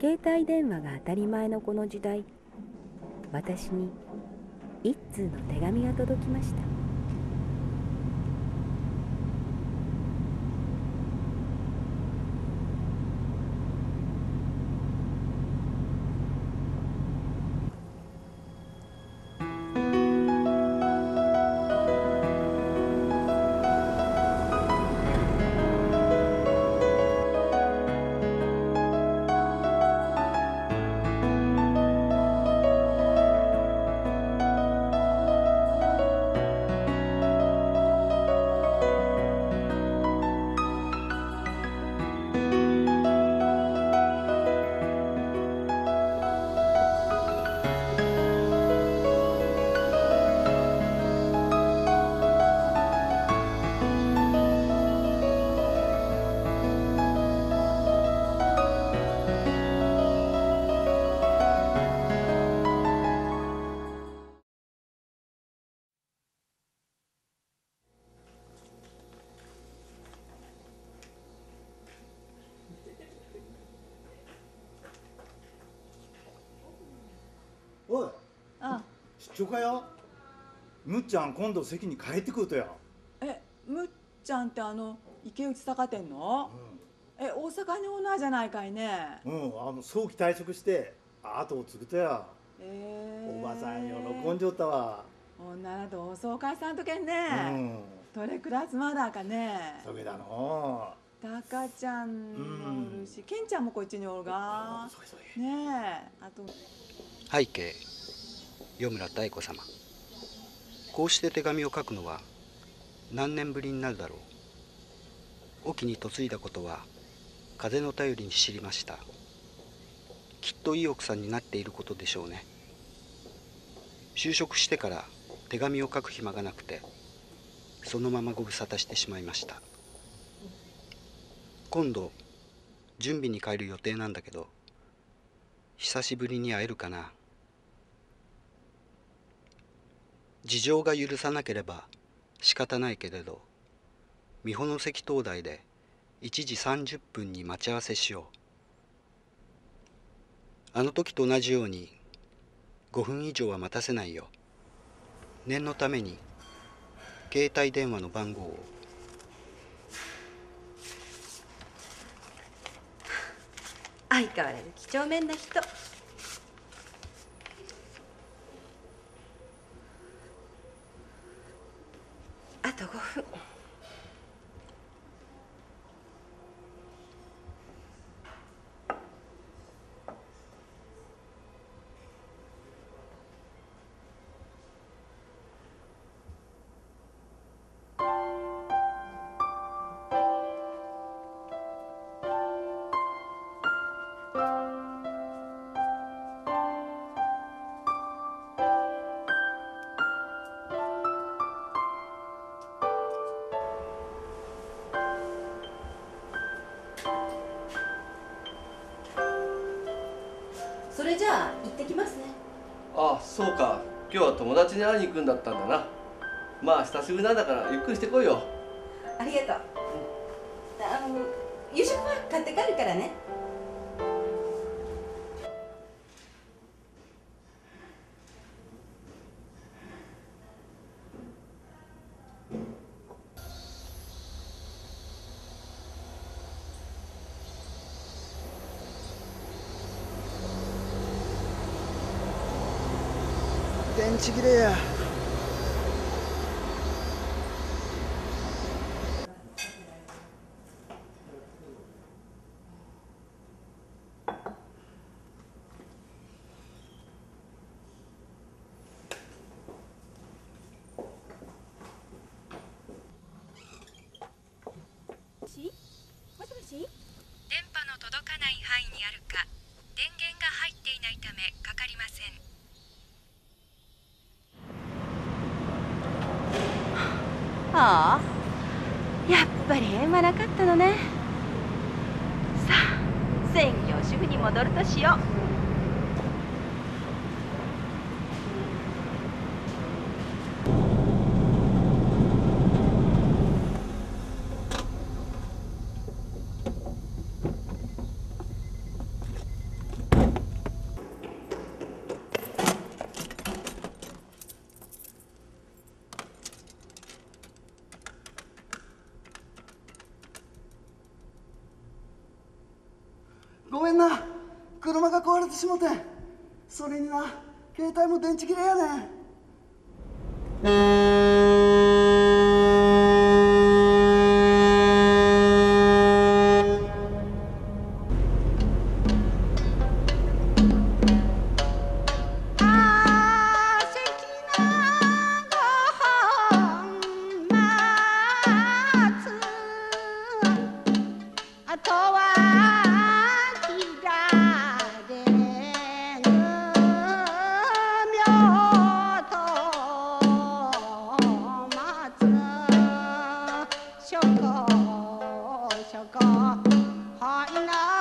携帯電話が当たり前のこの時代。私に一通の手紙が届きました。出張かよ？むっちゃん今度席に帰ってくるとや、えむっちゃんってあの池内坂店の？え大阪にオーナーじゃないかいね。うん、うん、あの早期退職して後を継ぐとや。え。おばさん喜んじょったわ。女の同窓会さんとけんうね、ん。どれくらいつまだかね。そげだの。たかちゃんもおるし、けんちゃんもこっちにおるが。ねえあと背景余村妙子様。こうして手紙を書くのは何年ぶりになるだろう。沖に嫁いだことは風の頼りに知りました。きっといい奥さんになっていることでしょうね。就職してから手紙を書く暇がなくてそのままご無沙汰してしまいました。今度準備に帰る予定なんだけど久しぶりに会えるかな。事情が許さなければ仕方ないけれど美保関灯台で1時30分に待ち合わせしよう。あの時と同じように5分以上は待たせないよ念のために携帯電話の番号を。相変わらず几帳面な人。きますね。あそうか。今日は友達に会いに行くんだったんだな。まあ久しぶりなんだからゆっくりしてこいよ。ありがとう。あの夕食は買って帰るからね電池切れや電波の届かない範囲にあるか電源が入っていないためかかりませんああやっぱり縁はなかったのね。さあ専業主婦に戻るとしよう。ごめんな。車が壊れてしもて。それにな携帯も電池切れやねん。hot enough.